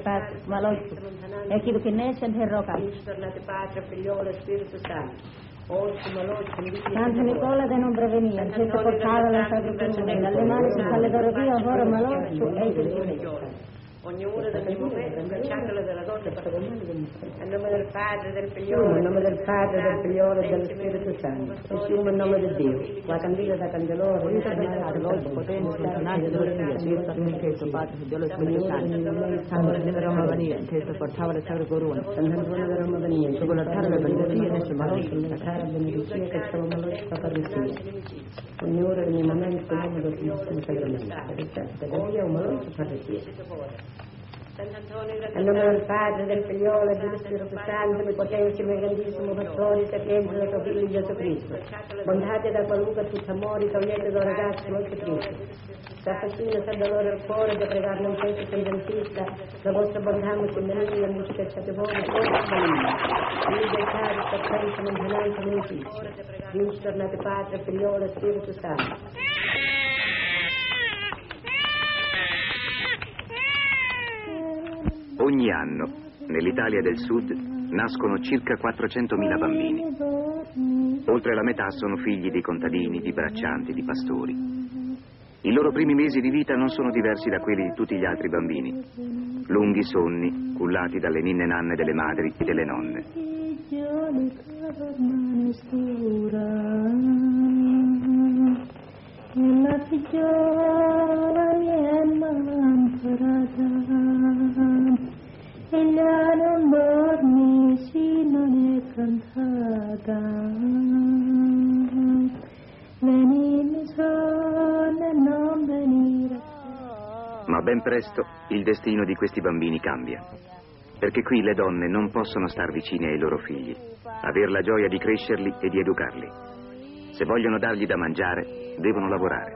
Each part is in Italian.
Pasqua, Malotto. E chi che ne sente il roca. Tornate Padre, Figliolo e Spirito Santo. Oggi, Malotto, Santo Nicola de non prevenire, senza portare la Sacra Comunione, dalle mani si fa le dorobie, ora Malotto e il ora del mio momento, scacciatelo della donna a nome del Padre, del Figliolo, in nome del Padre, del Figliolo e dello Spirito Santo, assume il nome di Dio, la candela da candeloro, il candelare, l'olio, potenza, canale, gloria, Dio, inteso, Padre, e Spirito Santo, Santo Roma Vania, inteso, portava le sacre corone, de Roma Vania, inteso, portare la benedizione, nesse marossi, la cara benedizione che siamo malossi, Papa ogni ora, ogni momento, in nome del Signore, sacramento, per la via, un malossi, Padre a nome del Padre, del Figliolo e dello Spirito Santo, mi potentissimo e grandissimo Pastore, sapienza del tuo Figlio Gesù Cristo. Bondate da qualunque tutto amore, togliete da ragazzi molto Cristo. Da faccina, sa dolore al cuore, da pregare non penso sententista, la vostra bontà molto musica è stata buona, forse maligna. Dio del Padre, sapienza, lontananza, benedizione. Vinci tornate Padre, Figliolo e Spirito Santo. Ogni anno, nell'Italia del Sud, nascono circa 400.000 bambini. Oltre la metà sono figli di contadini, di braccianti, di pastori. I loro primi mesi di vita non sono diversi da quelli di tutti gli altri bambini. Lunghi sonni, cullati dalle ninne nanne delle madri e delle nonne. La figliola viene ella ma ben presto il destino di questi bambini cambia. Perché qui le donne non possono star vicine ai loro figli aver la gioia di crescerli e di educarli. Se vogliono dargli da mangiare devono lavorare.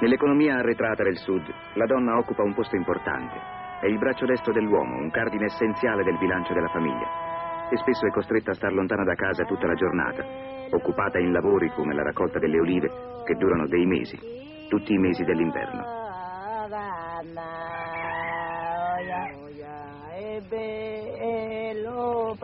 Nell'economia arretrata del Sud, la donna occupa un posto importante è il braccio destro dell'uomo, un cardine essenziale del bilancio della famiglia. E spesso è costretta a star lontana da casa tutta la giornata, occupata in lavori come la raccolta delle olive, che durano dei mesi, tutti i mesi dell'inverno. bello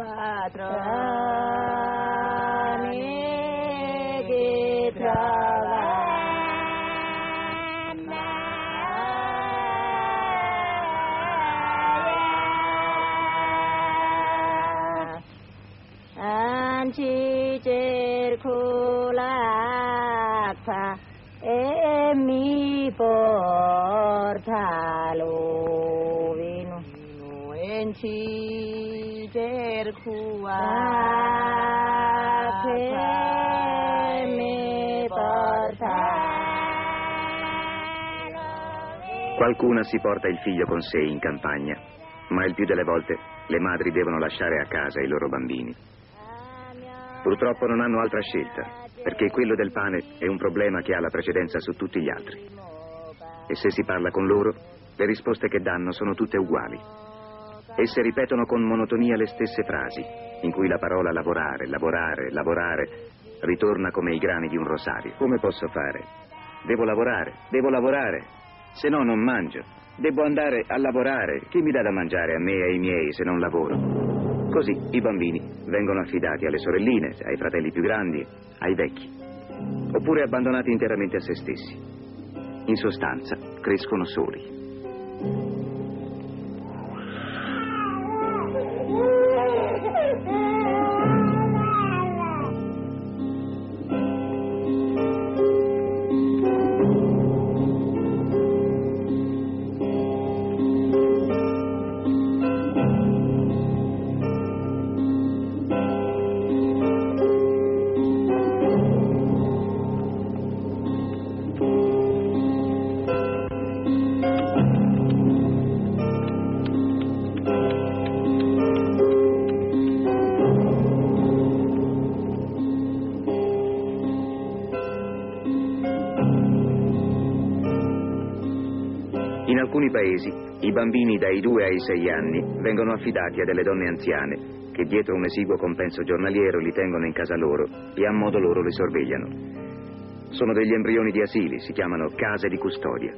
Qualcuna si porta il figlio con sé in campagna, ma il più delle volte le madri devono lasciare a casa i loro bambini. Purtroppo non hanno altra scelta, perché quello del pane è un problema che ha la precedenza su tutti gli altri. E se si parla con loro, le risposte che danno sono tutte uguali. Esse ripetono con monotonia le stesse frasi, in cui la parola lavorare, lavorare, lavorare ritorna come i grani di un rosario. Come posso fare? Devo lavorare, devo lavorare, se no non mangio. Devo andare a lavorare. Chi mi dà da mangiare a me e ai miei se non lavoro? Così i bambini vengono affidati alle sorelline, ai fratelli più grandi, ai vecchi, oppure abbandonati interamente a se stessi. In sostanza, crescono soli. Paesi i bambini dai 2 ai 6 anni vengono affidati a delle donne anziane che dietro un esiguo compenso giornaliero li tengono in casa loro e a modo loro li sorvegliano. Sono degli embrioni di asili, si chiamano case di custodia.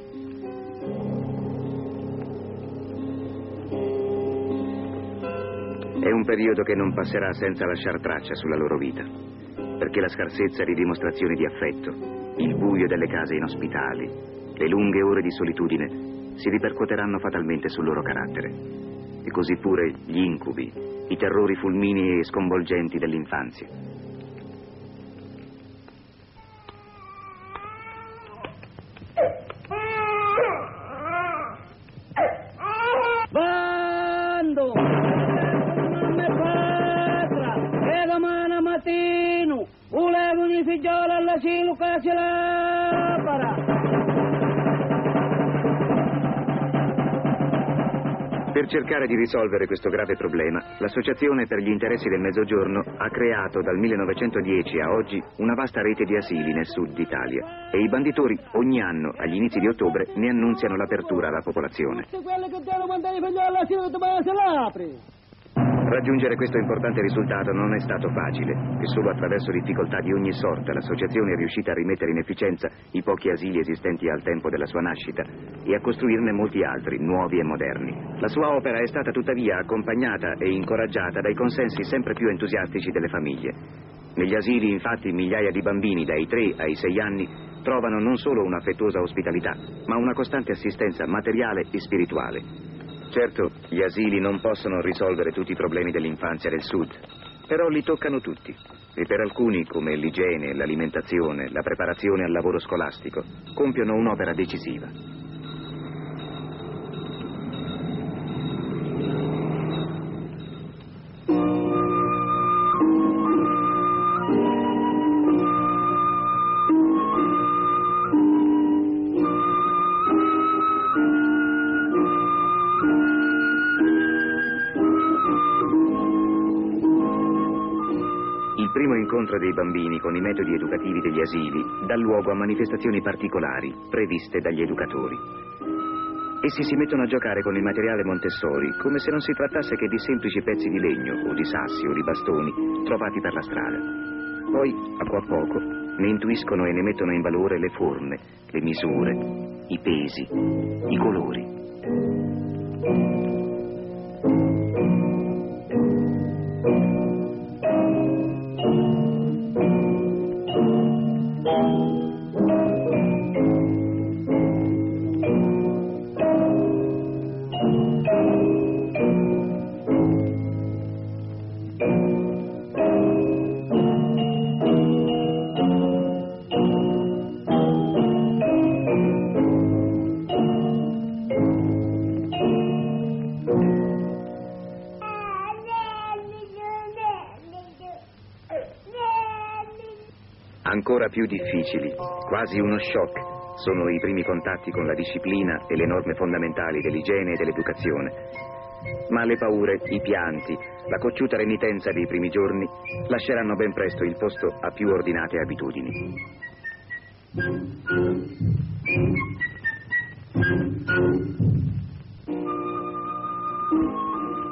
È un periodo che non passerà senza lasciar traccia sulla loro vita, perché la scarsezza di dimostrazioni di affetto, il buio delle case inospitali, le lunghe ore di solitudine si ripercuoteranno fatalmente sul loro carattere. E così pure gli incubi, i terrori fulminei e sconvolgenti dell'infanzia. Per cercare di risolvere questo grave problema, l'Associazione per gli interessi del Mezzogiorno ha creato dal 1910 a oggi una vasta rete di asili nel sud d'Italia e i banditori ogni anno, agli inizi di ottobre, ne annunziano l'apertura alla popolazione. Quello che devono mandare i figlioli all'asilo domani se l'apri! Raggiungere questo importante risultato non è stato facile e solo attraverso difficoltà di ogni sorta l'associazione è riuscita a rimettere in efficienza i pochi asili esistenti al tempo della sua nascita e a costruirne molti altri, nuovi e moderni. La sua opera è stata tuttavia accompagnata e incoraggiata dai consensi sempre più entusiastici delle famiglie. Negli asili, infatti, migliaia di bambini dai 3 ai 6 anni trovano non solo un'affettuosa ospitalità, ma una costante assistenza materiale e spirituale. Certo, gli asili non possono risolvere tutti i problemi dell'infanzia del Sud, però li toccano tutti. E per alcuni, come l'igiene, l'alimentazione, la preparazione al lavoro scolastico, compiono un'opera decisiva. Il primo incontro dei bambini con i metodi educativi degli asili dà luogo a manifestazioni particolari previste dagli educatori. Essi si mettono a giocare con il materiale Montessori come se non si trattasse che di semplici pezzi di legno o di sassi o di bastoni trovati per la strada. Poi, a poco a poco, ne intuiscono e ne mettono in valore le forme, le misure, i pesi, i colori. Più difficili, quasi uno shock, sono i primi contatti con la disciplina e le norme fondamentali dell'igiene e dell'educazione. Ma le paure, i pianti, la cocciuta renitenza dei primi giorni lasceranno ben presto il posto a più ordinate abitudini.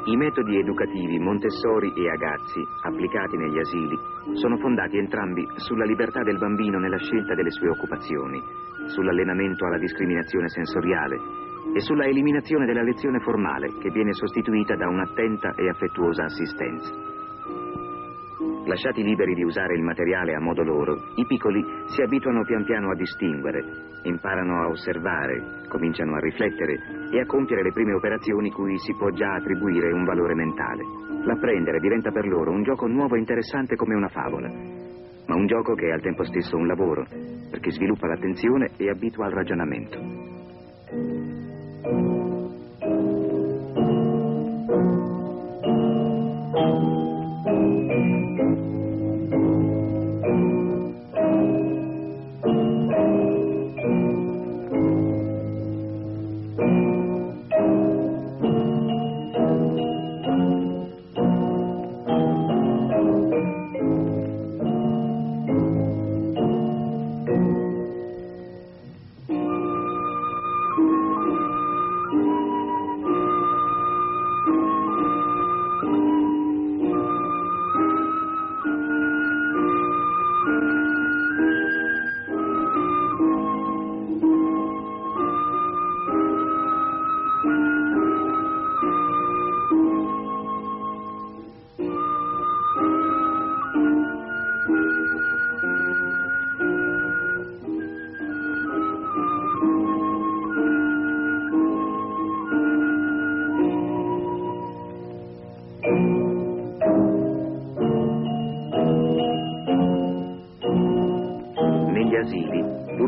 I metodi educativi Montessori e Agazzi, applicati negli asili, sono fondati entrambi sulla libertà del bambino nella scelta delle sue occupazioni, sull'allenamento alla discriminazione sensoriale e sulla eliminazione della lezione formale che viene sostituita da un'attenta e affettuosa assistenza. Lasciati liberi di usare il materiale a modo loro, i piccoli si abituano pian piano a distinguere, imparano a osservare, cominciano a riflettere e a compiere le prime operazioni cui si può già attribuire un valore mentale. L'apprendere diventa per loro un gioco nuovo e interessante come una favola, ma un gioco che è al tempo stesso un lavoro, perché sviluppa l'attenzione e abitua al ragionamento.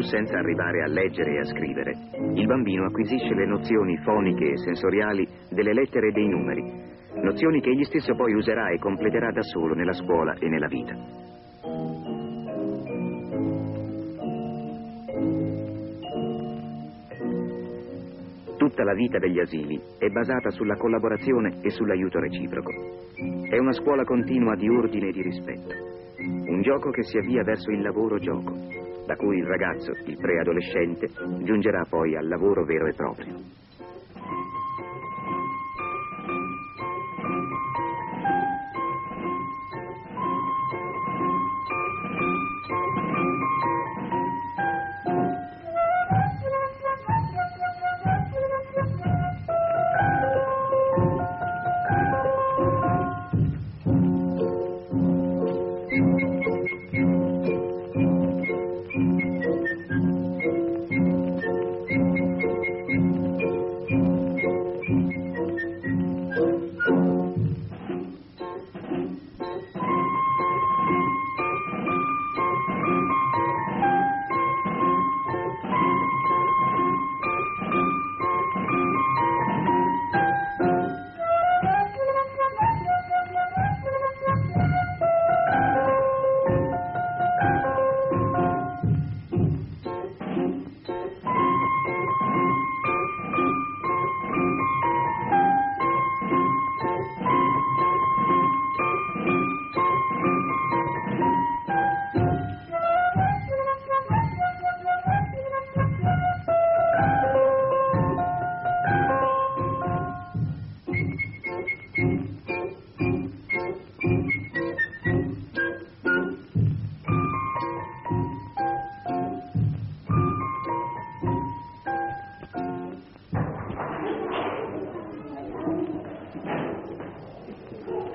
Senza arrivare a leggere e a scrivere, il bambino acquisisce le nozioni foniche e sensoriali delle lettere e dei numeri, nozioni che egli stesso poi userà e completerà da solo nella scuola e nella vita. Tutta la vita degli asili è basata sulla collaborazione e sull'aiuto reciproco. È una scuola continua di ordine e di rispetto. Un gioco che si avvia verso il lavoro-gioco, da cui il ragazzo, il preadolescente, giungerà poi al lavoro vero e proprio.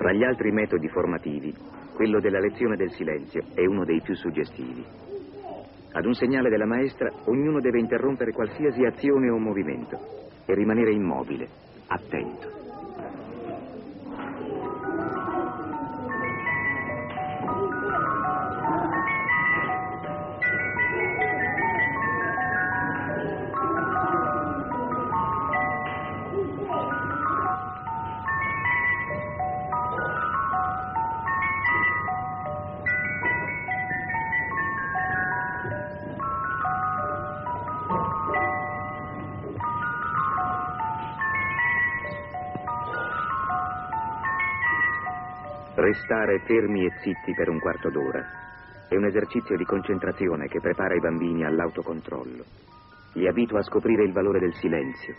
Tra gli altri metodi formativi, quello della lezione del silenzio è uno dei più suggestivi. Ad un segnale della maestra, ognuno deve interrompere qualsiasi azione o movimento e rimanere immobile, attento. Restare fermi e zitti per un quarto d'ora è un esercizio di concentrazione che prepara i bambini all'autocontrollo. Li abitua a scoprire il valore del silenzio,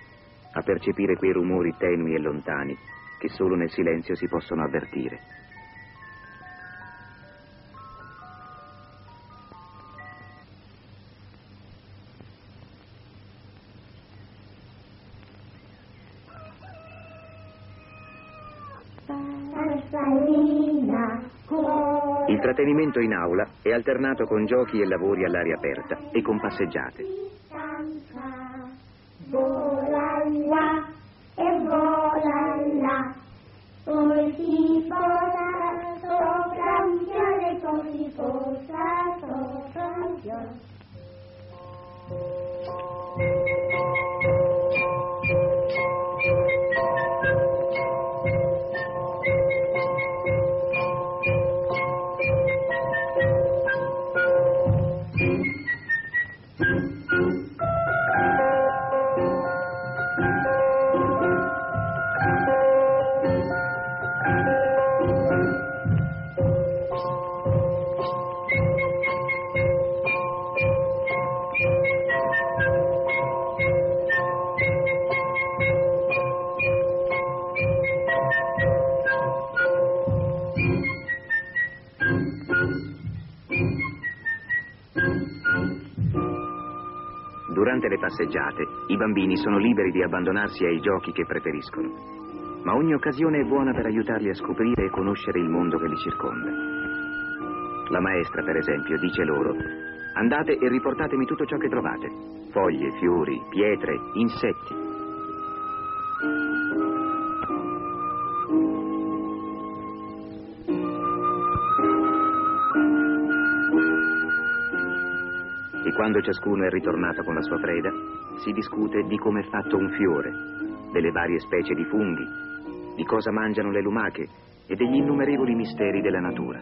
a percepire quei rumori tenui e lontani che solo nel silenzio si possono avvertire. Il trattenimento in aula è alternato con giochi e lavori all'aria aperta e con passeggiate. Vola là. Passeggiate, i bambini sono liberi di abbandonarsi ai giochi che preferiscono. Ma ogni occasione è buona per aiutarli a scoprire e conoscere il mondo che li circonda. La maestra, per esempio, dice loro, andate e riportatemi tutto ciò che trovate. Foglie, fiori, pietre, insetti. Quando ciascuno è ritornato con la sua preda, si discute di come è fatto un fiore, delle varie specie di funghi, di cosa mangiano le lumache e degli innumerevoli misteri della natura.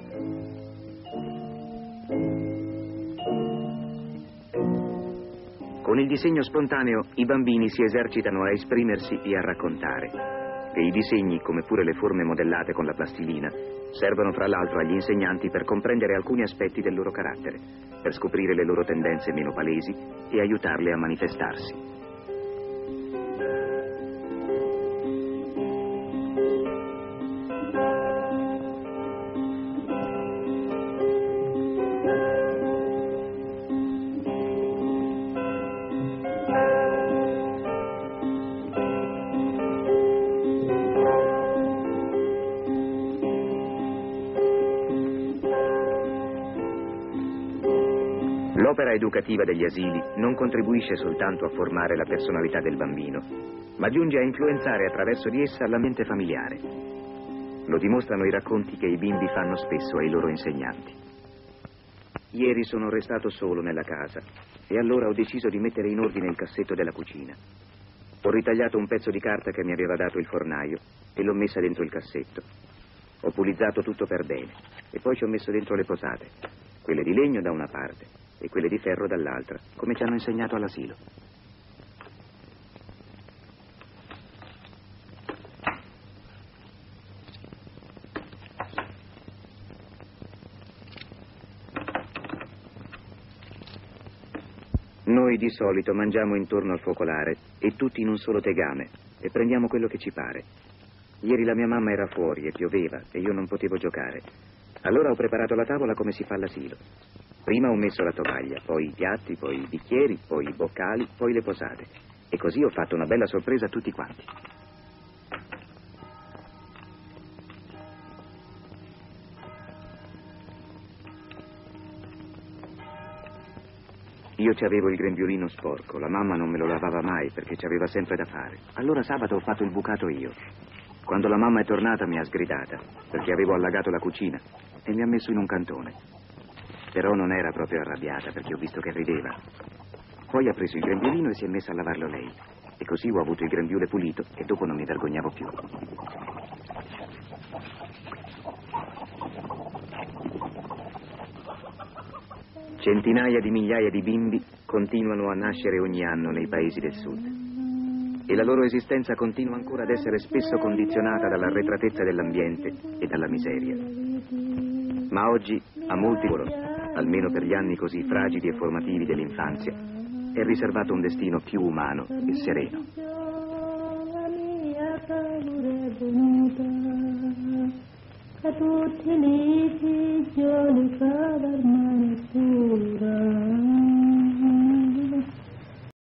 Con il disegno spontaneo i bambini si esercitano a esprimersi e a raccontare. E i disegni, come pure le forme modellate con la plastilina, servono fra l'altro agli insegnanti per comprendere alcuni aspetti del loro carattere, per scoprire le loro tendenze meno palesi e aiutarle a manifestarsi. L'opera educativa degli asili non contribuisce soltanto a formare la personalità del bambino, ma giunge a influenzare attraverso di essa l'ambiente familiare. Lo dimostrano i racconti che i bimbi fanno spesso ai loro insegnanti. Ieri sono restato solo nella casa e allora ho deciso di mettere in ordine il cassetto della cucina. Ho ritagliato un pezzo di carta che mi aveva dato il fornaio e l'ho messa dentro il cassetto. Ho pulizzato tutto per bene e poi ci ho messo dentro le posate, quelle di legno da una parte e quelle di ferro dall'altra, come ci hanno insegnato all'asilo. Noi di solito mangiamo intorno al focolare e tutti in un solo tegame e prendiamo quello che ci pare. Ieri la mia mamma era fuori e pioveva e io non potevo giocare. Allora ho preparato la tavola come si fa all'asilo. Prima ho messo la tovaglia, poi i piatti, poi i bicchieri, poi i boccali, poi le posate. E così ho fatto una bella sorpresa a tutti quanti. Io ci avevo il grembiulino sporco, la mamma non me lo lavava mai perché ci aveva sempre da fare. Allora sabato ho fatto il bucato io. Quando la mamma è tornata mi ha sgridata perché avevo allagato la cucina e mi ha messo in un cantone. Però non era proprio arrabbiata perché ho visto che rideva. Poi ha preso il grembiulino e si è messa a lavarlo lei. E così ho avuto il grembiule pulito e dopo non mi vergognavo più. Centinaia di migliaia di bimbi continuano a nascere ogni anno nei paesi del sud. E la loro esistenza continua ancora ad essere spesso condizionata dall'arretratezza dell'ambiente e dalla miseria. Ma oggi a molti loro almeno per gli anni così fragili e formativi dell'infanzia, è riservato un destino più umano e sereno. ಕಟೂರ್ಥಿನಿ ಜೋಲಿ ಕಾವರ್ ಮನೆ ಪೂರಾ